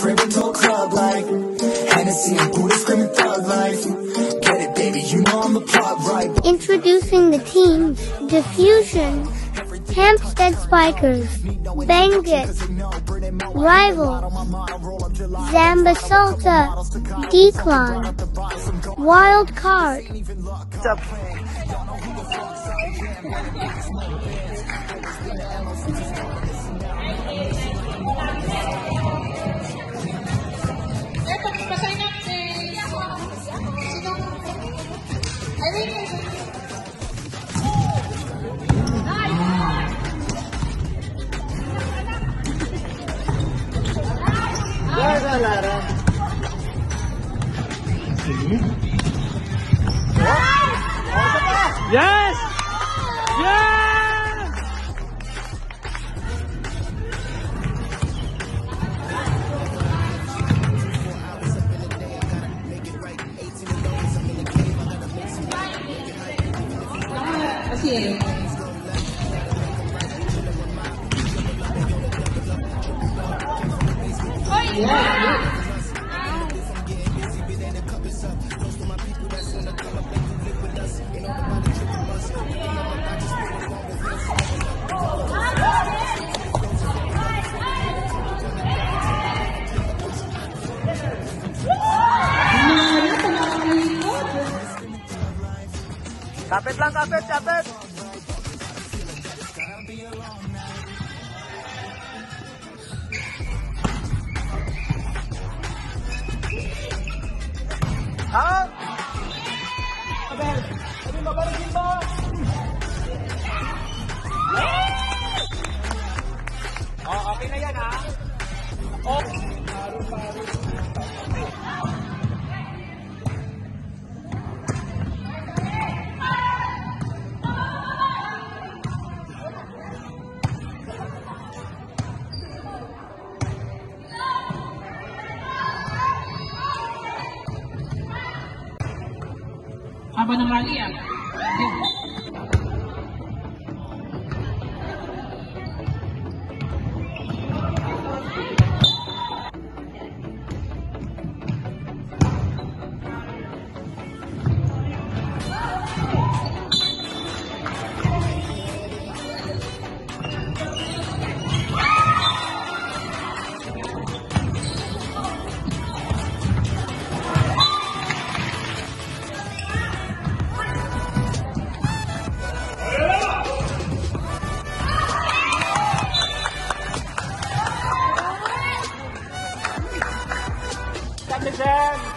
crib into a club like Hennessy and Buddha screaming thug life. Get it, baby, you know I'm the plug, right? Introducing the teams Diffusion, Hampstead Spikers, Bangit, Rival, Zamba Salta, Decline, Wild Card. Eto, Vai, galera. Yeah! 谢谢。Kapit lang, kapit, kapit! Out! Abel, Abel, mabarigin mo! Oh, okay na yan, ha? Oh. Haba ng rally ah. 아!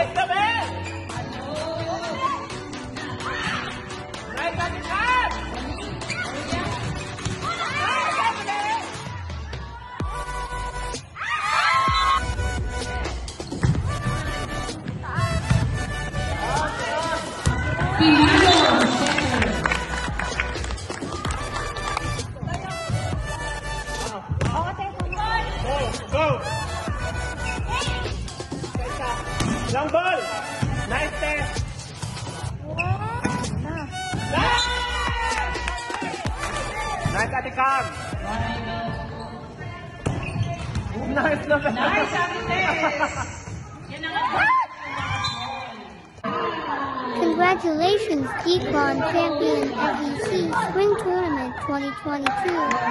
¡Ahí está! Long ball! Nice test! Nice! Nice, Ate Cam! Nice na, Ben! Nice, Ate Yan na. Congratulations, Decon Champion FVC Spring Tournament 2022.